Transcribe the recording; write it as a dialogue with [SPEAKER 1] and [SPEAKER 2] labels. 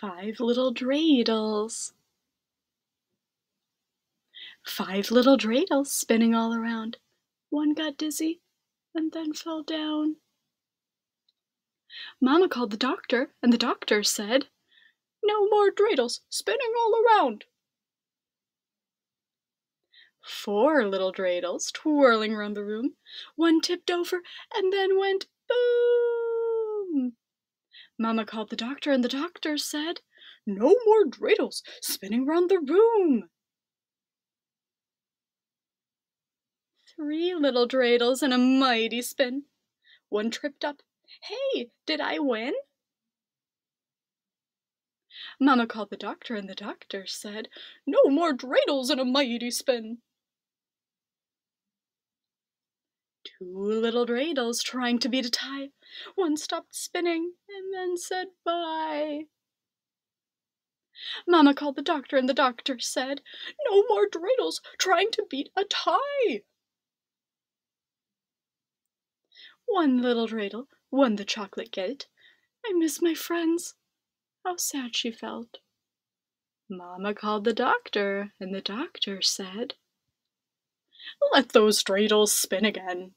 [SPEAKER 1] Five little dreidels. Five little dreidels spinning all around. One got dizzy and then fell down. Mamma called the doctor, and the doctor said, No more dreidels spinning all around. Four little dreidels twirling round the room. One tipped over and then went boom. Mamma called the doctor, and the doctor said, No more dreidels spinning round the room. Three little dreidels and a mighty spin. One tripped up. Hey, did I win? Mamma called the doctor, and the doctor said, No more dreidels and a mighty spin. Two little dreidels trying to beat a tie. One stopped spinning and then said bye. Mamma called the doctor, and the doctor said, No more dreidels trying to beat a tie. One little dreidel won the chocolate gelt. I miss my friends. How sad she felt. Mamma called the doctor, and the doctor said, Let those dreidels spin again.